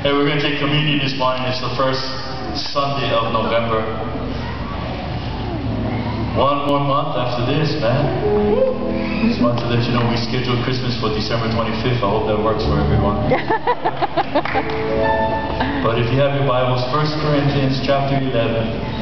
hey, we're going to take communion this morning. It's the first Sunday of November. One more month after this, man. Just wanted to let you know we scheduled Christmas for December 25th. I hope that works for everyone. but if you have your Bibles, 1 Corinthians chapter 11.